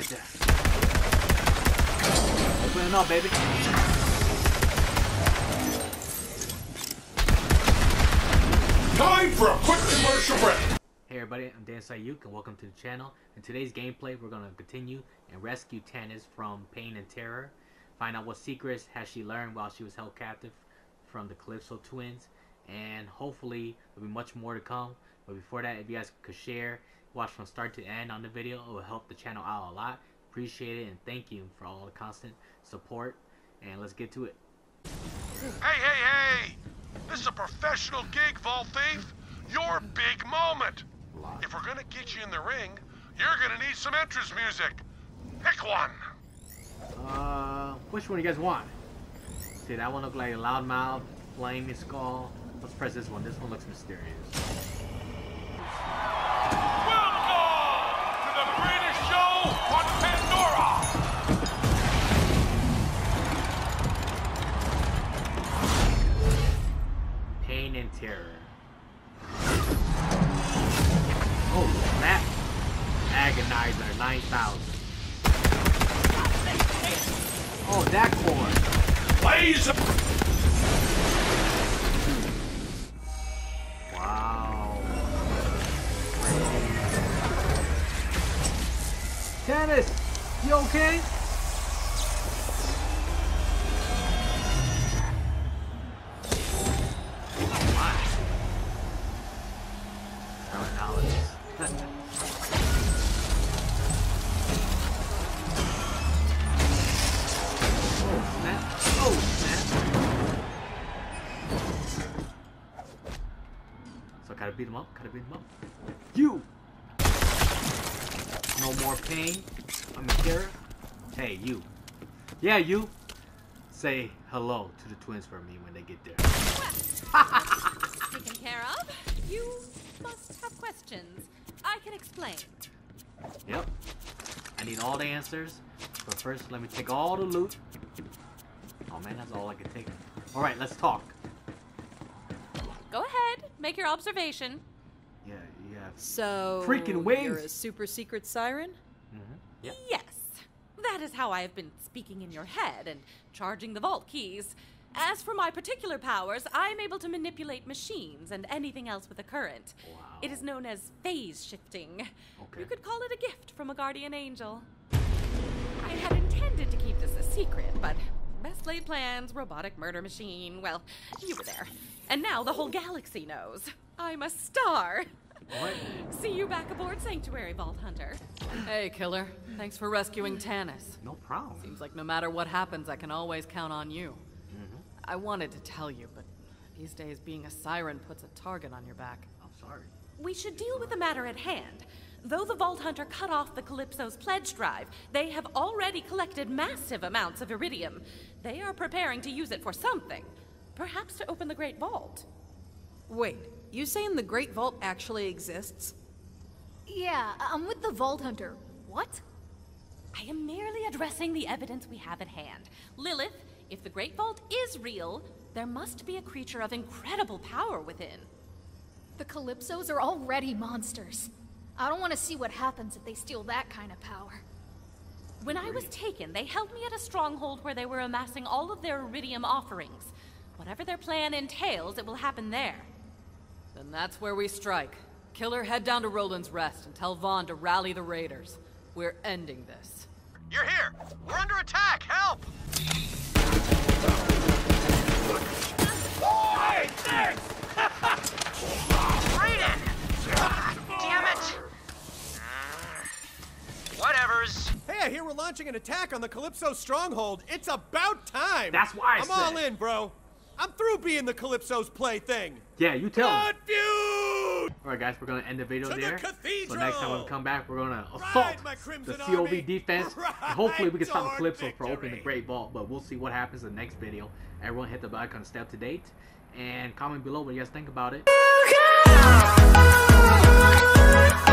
right there. Open it up, baby. Time for a quick commercial break. Hey everybody, I'm Dan Saiyuk and welcome to the channel. In today's gameplay, we're going to continue and rescue Tannis from pain and terror. Find out what secrets has she learned while she was held captive from the Calypso twins. And hopefully, there'll be much more to come. But before that, if you guys could share, watch from start to end on the video, it will help the channel out a lot. Appreciate it and thank you for all the constant support. And let's get to it. Hey, hey, hey! This is a professional gig, Vault Thief. Your big moment. If we're gonna get you in the ring, you're gonna need some entrance music. Pick one. Uh, which one do you guys want? See, that one look like a loudmouth, flaming skull. Let's press this one. This one looks mysterious. Welcome to the greatest show on Pandora. Pain and terror. Oh, that agonizer 9000. Oh, that core. Blaze So I gotta beat him up, gotta beat him up. You! No more pain. I'm a terror. Hey, you. Yeah, you. Say hello to the twins for me when they get there. taken care of. You must have questions. I can explain. Yep. I need all the answers. But first, let me take all the loot. Oh man, that's all I can take. Alright, let's talk. Go ahead, make your observation. Yeah, yeah. So Freaking You're a super secret siren? Mm-hmm. Yep. Yes, that is how I have been speaking in your head and charging the vault keys. As for my particular powers, I am able to manipulate machines and anything else with a current. Wow. It is known as phase shifting. Okay. You could call it a gift from a guardian angel. I had intended to keep this a secret, but best laid plans, robotic murder machine, well, you were there. And now the whole galaxy knows. I'm a star. What? See you back aboard Sanctuary Vault Hunter. Hey, killer. Thanks for rescuing Tannis. No problem. Seems like no matter what happens, I can always count on you. Mm-hmm. I wanted to tell you, but these days being a siren puts a target on your back. I'm sorry. We should deal with the matter at hand. Though the Vault Hunter cut off the Calypso's pledge drive, they have already collected massive amounts of eridium. They are preparing to use it for something. Perhaps to open the Great Vault. Wait, you saying the Great Vault actually exists? Yeah, I'm with the Vault Hunter. What? I am merely addressing the evidence we have at hand. Lilith, if the Great Vault is real, there must be a creature of incredible power within. The Calypsos are already monsters. I don't want to see what happens if they steal that kind of power. When I was taken, they held me at a stronghold where they were amassing all of their eridium offerings. Whatever their plan entails, it will happen there. Then that's where we strike. Killer, head down to Roland's Rest and tell Vaughn to rally the raiders. We're ending this. You're here. We're under attack. Help! Hey, thanks! Raiden! God damn it! Whatever's. Hey, I hear we're launching an attack on the Calypso stronghold. It's about time. That's why I I'm all in, bro. I'm through being the Calypso's plaything. Yeah, you tell 'em. Blood feud! Alright guys, we're gonna end the video To the there. So next time when we come back, we're gonna assault the COV Army! defense. Ride and hopefully we can stop the toward Calypso for opening the! Great Vault, but we'll see what happens in the next video. Everyone hit the bell icon to stay up to date. And comment below what you guys think about it. Oh,